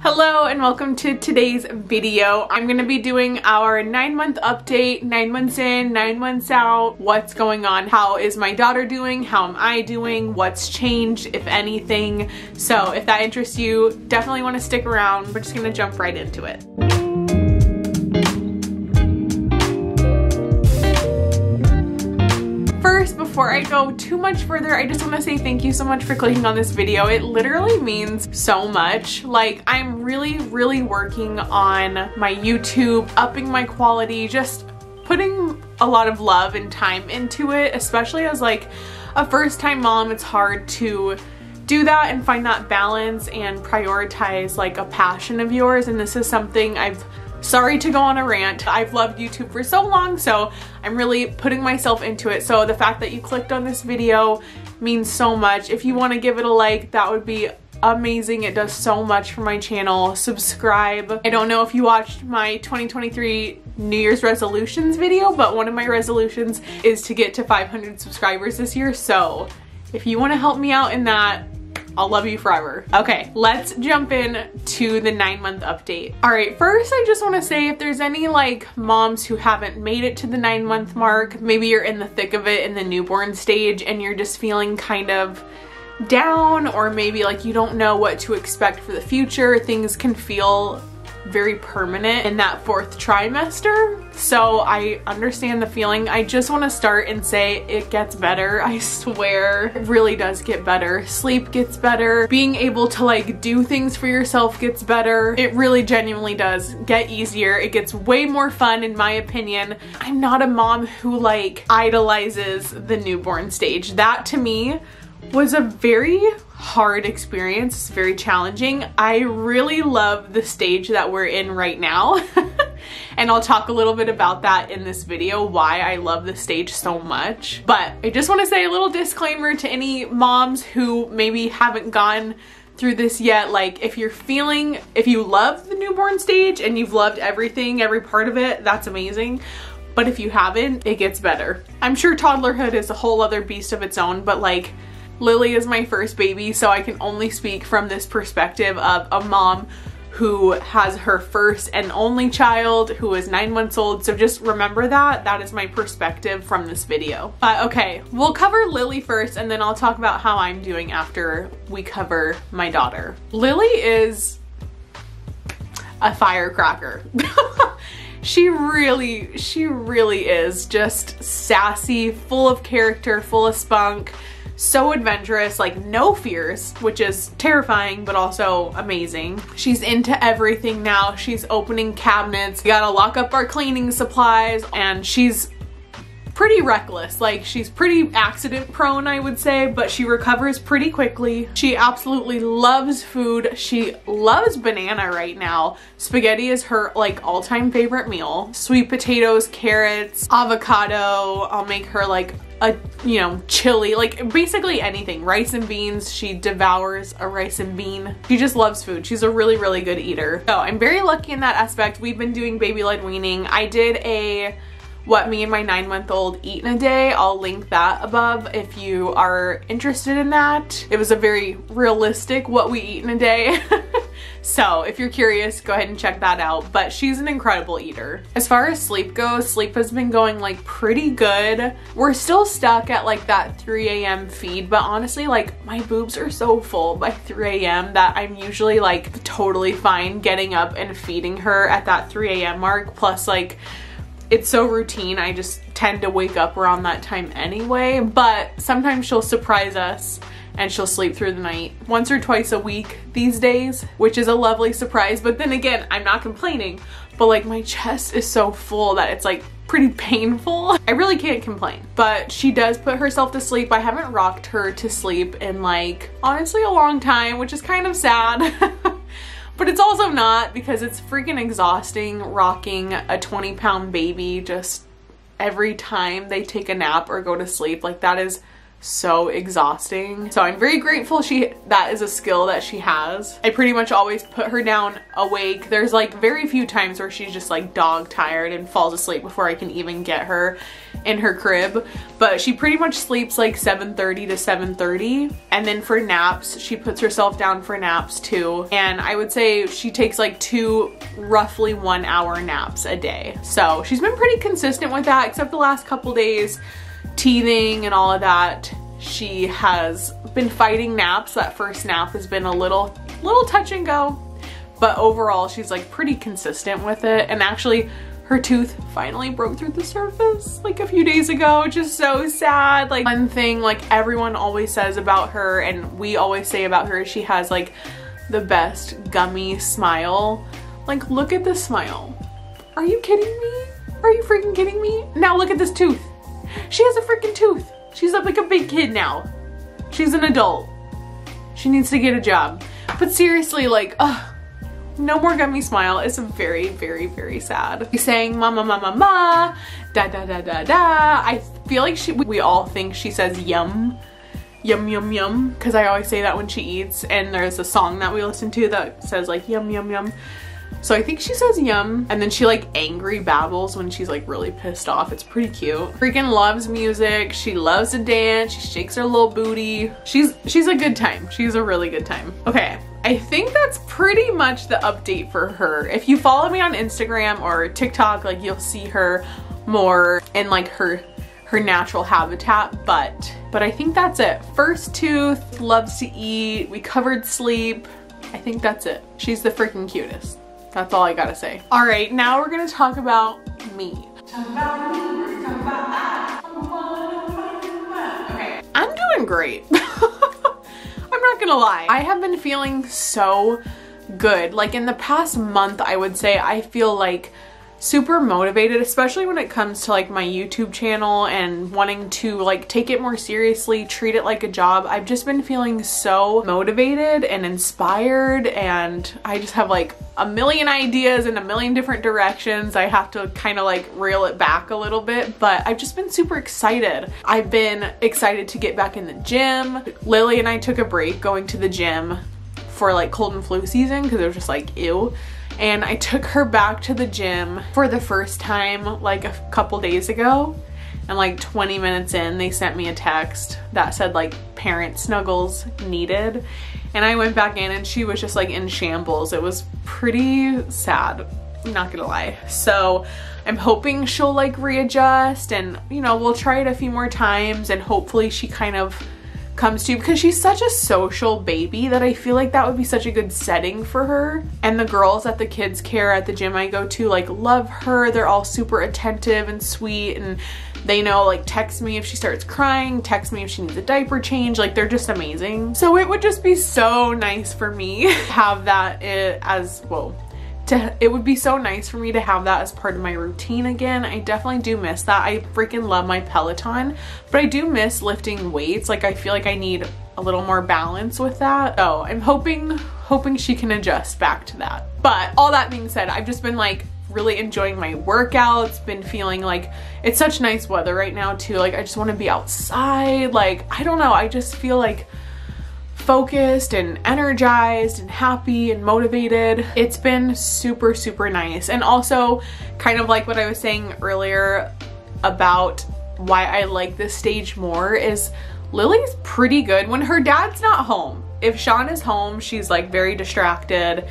Hello and welcome to today's video. I'm to be doing our nine month update, nine months in, nine months out, what's going on, how is my daughter doing, how am I doing, what's changed, if anything. So if that interests you, definitely want to stick around. We're just to jump right into it. Before I go too much further, I just want to say thank you so much for clicking on this video. It literally means so much. Like, I'm really, really working on my YouTube, upping my quality, just putting a lot of love and time into it, especially as like a first time mom, it's hard to do that and find that balance and prioritize like a passion of yours. And this is something I've Sorry to go on a rant. I've loved YouTube for so long, so I'm really putting myself into it. So the fact that you clicked on this video means so much. If you want to give it a like, that would be amazing. It does so much for my channel. Subscribe. I don't know if you watched my 2023 New Year's resolutions video, but one of my resolutions is to get to 500 subscribers this year. So if you want to help me out in that, I'll love you forever. Okay, let's jump in to the nine month update. All right, first I just wanna say if there's any like moms who haven't made it to the nine month mark, maybe you're in the thick of it in the newborn stage and you're just feeling kind of down or maybe like you don't know what to expect for the future, things can feel very permanent in that fourth trimester. So I understand the feeling. I just want to start and say it gets better. I swear it really does get better. Sleep gets better. Being able to like do things for yourself gets better. It really genuinely does get easier. It gets way more fun in my opinion. I'm not a mom who like idolizes the newborn stage. That to me was a very hard experience. It's very challenging. I really love the stage that we're in right now. and I'll talk a little bit about that in this video, why I love the stage so much. But I just wanna say a little disclaimer to any moms who maybe haven't gone through this yet. Like if you're feeling, if you love the newborn stage and you've loved everything, every part of it, that's amazing. But if you haven't, it gets better. I'm sure toddlerhood is a whole other beast of its own, but like Lily is my first baby, so I can only speak from this perspective of a mom who has her first and only child who is nine months old. So just remember that. That is my perspective from this video. Uh, okay, we'll cover Lily first and then I'll talk about how I'm doing after we cover my daughter. Lily is a firecracker. she really, she really is just sassy, full of character, full of spunk so adventurous, like no fears, which is terrifying but also amazing. She's into everything now. She's opening cabinets. We gotta lock up our cleaning supplies and she's pretty reckless. Like she's pretty accident prone, I would say, but she recovers pretty quickly. She absolutely loves food. She loves banana right now. Spaghetti is her like all-time favorite meal. Sweet potatoes, carrots, avocado. I'll make her like a, you know, chili, like basically anything. Rice and beans, she devours a rice and bean. She just loves food. She's a really, really good eater. So I'm very lucky in that aspect. We've been doing baby-led weaning. I did a what me and my nine month old eat in a day. I'll link that above if you are interested in that. It was a very realistic what we eat in a day. So if you're curious, go ahead and check that out. But she's an incredible eater. As far as sleep goes, sleep has been going like pretty good. We're still stuck at like that 3 a.m. feed, but honestly, like my boobs are so full by 3 a.m. that I'm usually like totally fine getting up and feeding her at that 3 a.m. mark. Plus like, it's so routine. I just tend to wake up around that time anyway, but sometimes she'll surprise us and she'll sleep through the night once or twice a week these days, which is a lovely surprise. But then again, I'm not complaining, but like my chest is so full that it's like pretty painful. I really can't complain, but she does put herself to sleep. I haven't rocked her to sleep in like honestly a long time, which is kind of sad. but it's also not because it's freaking exhausting rocking a 20 pound baby just every time they take a nap or go to sleep. Like that is so exhausting. So I'm very grateful she that is a skill that she has. I pretty much always put her down awake. There's like very few times where she's just like dog tired and falls asleep before I can even get her. In her crib, but she pretty much sleeps like 7.30 to 7.30. And then for naps, she puts herself down for naps too. And I would say she takes like two roughly one hour naps a day. So she's been pretty consistent with that except the last couple days, teething and all of that. She has been fighting naps. That first nap has been a little, little touch and go, but overall she's like pretty consistent with it. And actually her tooth finally broke through the surface like a few days ago, which is so sad. Like one thing like everyone always says about her and we always say about her, she has like the best gummy smile. Like look at this smile. Are you kidding me? Are you freaking kidding me? Now look at this tooth. She has a freaking tooth. She's up like a big kid now. She's an adult. She needs to get a job. But seriously, like, ugh, no more gummy smile is very, very, very sad. He's saying mama, mama, ma, da, da, da, da, da. I feel like she, we all think she says yum, yum, yum, yum, because I always say that when she eats, and there's a song that we listen to that says like yum, yum, yum. So I think she says yum and then she like angry babbles when she's like really pissed off. It's pretty cute. Freaking loves music. She loves to dance. She shakes her little booty. She's she's a good time. She's a really good time. Okay, I think that's pretty much the update for her. If you follow me on Instagram or TikTok, like you'll see her more in like her her natural habitat, but but I think that's it. First tooth, loves to eat, we covered sleep. I think that's it. She's the freaking cutest. That's all I gotta say. All right, now we're gonna talk about me. Talk about me, talk about Okay, I'm doing great. Not gonna lie. I have been feeling so good. Like in the past month, I would say I feel like super motivated, especially when it comes to like my YouTube channel and wanting to like take it more seriously, treat it like a job. I've just been feeling so motivated and inspired and I just have like a million ideas in a million different directions. I have to kind of like reel it back a little bit, but I've just been super excited. I've been excited to get back in the gym. Lily and I took a break going to the gym for like cold and flu season because it was just like ew and I took her back to the gym for the first time like a couple days ago and like 20 minutes in they sent me a text that said like parent snuggles needed and I went back in and she was just like in shambles. It was pretty sad, not gonna lie. So I'm hoping she'll like readjust and you know we'll try it a few more times and hopefully she kind of comes to because she's such a social baby that I feel like that would be such a good setting for her. And the girls at the kids care at the gym I go to like love her. They're all super attentive and sweet and they know like text me if she starts crying, text me if she needs a diaper change. Like they're just amazing. So it would just be so nice for me to have that eh, as well to, it would be so nice for me to have that as part of my routine again. I definitely do miss that. I freaking love my Peloton, but I do miss lifting weights. Like I feel like I need a little more balance with that. So I'm hoping, hoping she can adjust back to that. But all that being said, I've just been like really enjoying my workouts, been feeling like it's such nice weather right now too. Like I just want to be outside. Like, I don't know. I just feel like focused and energized and happy and motivated. It's been super, super nice. And also kind of like what I was saying earlier about why I like this stage more is Lily's pretty good when her dad's not home. If Sean is home, she's like very distracted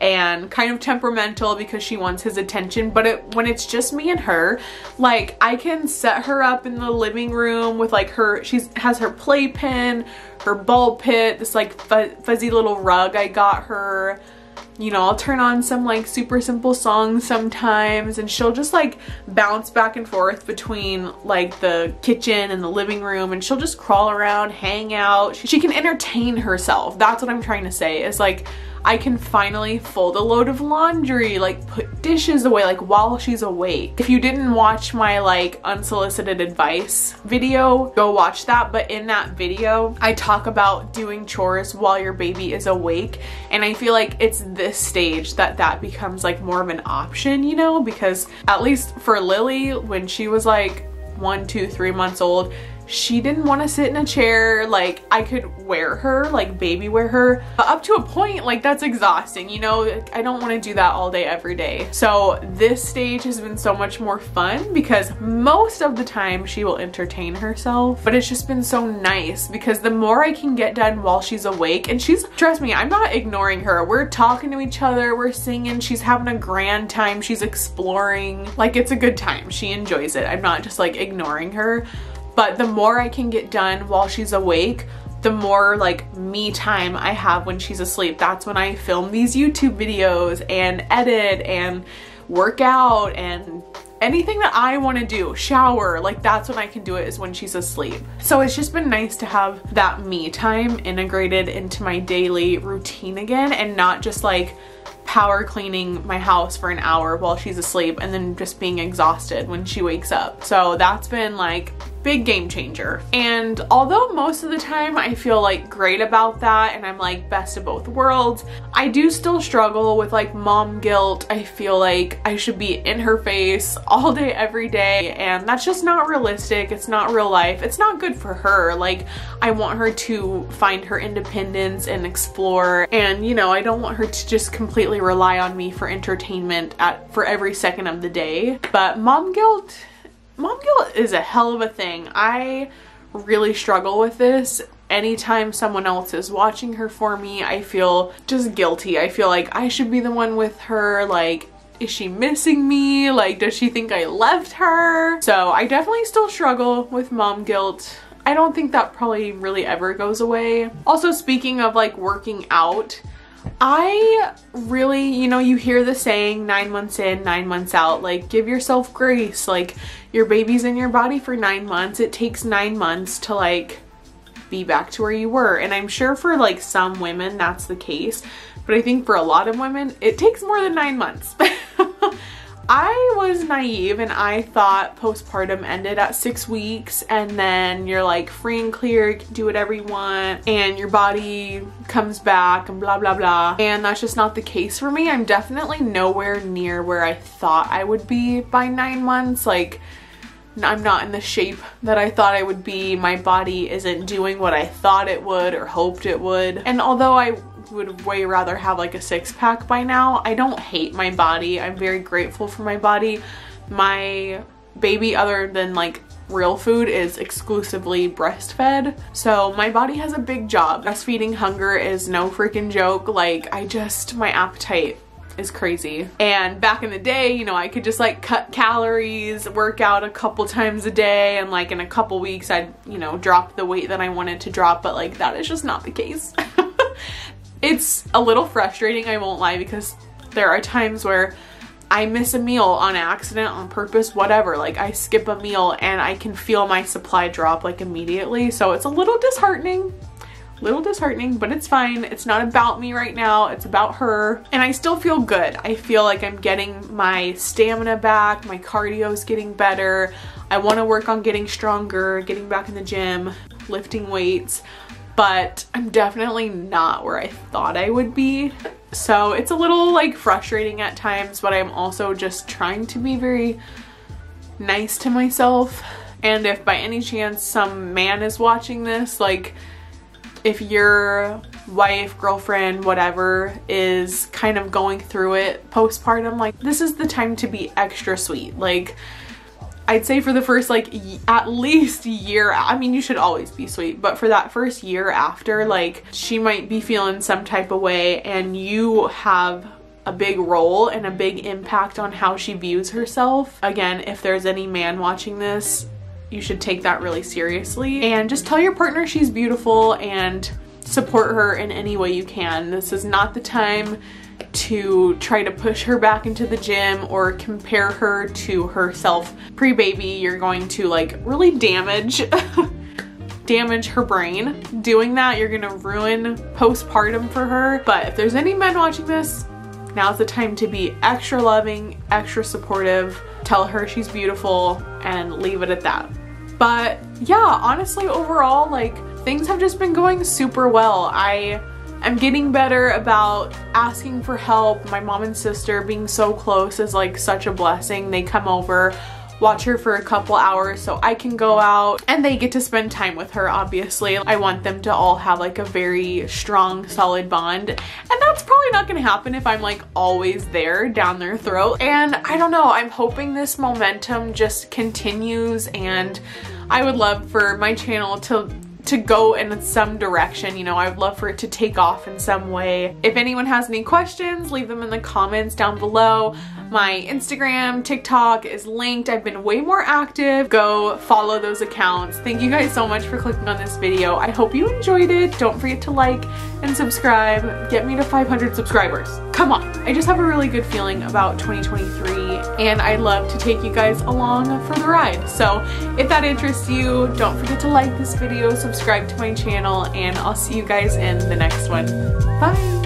and kind of temperamental because she wants his attention but it, when it's just me and her like I can set her up in the living room with like her she has her playpen her ball pit this like fuzzy little rug I got her you know, I'll turn on some like super simple songs sometimes and she'll just like bounce back and forth between like the kitchen and the living room and she'll just crawl around, hang out. She, she can entertain herself. That's what I'm trying to say is like I can finally fold a load of laundry, like put dishes away, like while she's awake. If you didn't watch my like unsolicited advice video, go watch that. But in that video, I talk about doing chores while your baby is awake. And I feel like it's this stage that that becomes like more of an option, you know, because at least for Lily, when she was like one, two, three months old, she didn't want to sit in a chair. Like I could wear her, like baby wear her. But up to a point, like that's exhausting. You know, I don't want to do that all day, every day. So this stage has been so much more fun because most of the time she will entertain herself. But it's just been so nice because the more I can get done while she's awake and she's, trust me, I'm not ignoring her. We're talking to each other, we're singing, she's having a grand time, she's exploring. Like it's a good time. She enjoys it. I'm not just like ignoring her. But the more I can get done while she's awake, the more like me time I have when she's asleep. That's when I film these YouTube videos and edit and work out and anything that I want to do, shower, like that's when I can do it is when she's asleep. So it's just been nice to have that me time integrated into my daily routine again and not just like power cleaning my house for an hour while she's asleep and then just being exhausted when she wakes up. So that's been like big game changer. And although most of the time I feel like great about that and I'm like best of both worlds, I do still struggle with like mom guilt. I feel like I should be in her face all day, every day. And that's just not realistic. It's not real life. It's not good for her. Like I want her to find her independence and explore. And you know, I don't want her to just completely rely on me for entertainment at for every second of the day. But mom guilt mom guilt is a hell of a thing. I really struggle with this. Anytime someone else is watching her for me, I feel just guilty. I feel like I should be the one with her. Like, is she missing me? Like, does she think I left her? So I definitely still struggle with mom guilt. I don't think that probably really ever goes away. Also, speaking of like working out, I really, you know, you hear the saying nine months in, nine months out, like give yourself grace. Like your baby's in your body for nine months. It takes nine months to like be back to where you were. And I'm sure for like some women that's the case, but I think for a lot of women, it takes more than nine months. I was naive and I thought postpartum ended at six weeks and then you're like free and clear, do whatever you want and your body comes back and blah blah blah. And that's just not the case for me. I'm definitely nowhere near where I thought I would be by nine months. Like I'm not in the shape that I thought I would be. My body isn't doing what I thought it would or hoped it would. And although I would way rather have like a six pack by now. I don't hate my body. I'm very grateful for my body. My baby other than like real food is exclusively breastfed. So my body has a big job. Breastfeeding hunger is no freaking joke. Like I just, my appetite is crazy. And back in the day, you know, I could just like cut calories, work out a couple times a day, and like in a couple weeks I'd, you know, drop the weight that I wanted to drop, but like that is just not the case. It's a little frustrating, I won't lie, because there are times where I miss a meal on accident, on purpose, whatever. Like I skip a meal and I can feel my supply drop like immediately. So it's a little disheartening, little disheartening, but it's fine. It's not about me right now. It's about her. And I still feel good. I feel like I'm getting my stamina back. My cardio is getting better. I want to work on getting stronger, getting back in the gym, lifting weights but I'm definitely not where I thought I would be. So it's a little like frustrating at times, but I'm also just trying to be very nice to myself. And if by any chance some man is watching this, like if your wife, girlfriend, whatever is kind of going through it postpartum, like this is the time to be extra sweet. Like I'd say for the first like at least year, I mean you should always be sweet, but for that first year after like she might be feeling some type of way and you have a big role and a big impact on how she views herself. Again, if there's any man watching this, you should take that really seriously and just tell your partner she's beautiful and support her in any way you can. This is not the time to try to push her back into the gym or compare her to herself pre-baby, you're going to like really damage damage her brain. Doing that, you're gonna ruin postpartum for her. But if there's any men watching this, now's the time to be extra loving, extra supportive, tell her she's beautiful, and leave it at that. But yeah, honestly, overall, like, things have just been going super well. I I'm getting better about asking for help. My mom and sister being so close is like such a blessing. They come over watch her for a couple hours so I can go out and they get to spend time with her obviously. I want them to all have like a very strong solid bond and that's probably not gonna happen if I'm like always there down their throat and I don't know I'm hoping this momentum just continues and I would love for my channel to to go in some direction. You know, I would love for it to take off in some way. If anyone has any questions, leave them in the comments down below. My Instagram, TikTok is linked. I've been way more active. Go follow those accounts. Thank you guys so much for clicking on this video. I hope you enjoyed it. Don't forget to like and subscribe. Get me to 500 subscribers. Come on. I just have a really good feeling about 2023 and I'd love to take you guys along for the ride. So if that interests you, don't forget to like this video, subscribe to my channel, and I'll see you guys in the next one. Bye!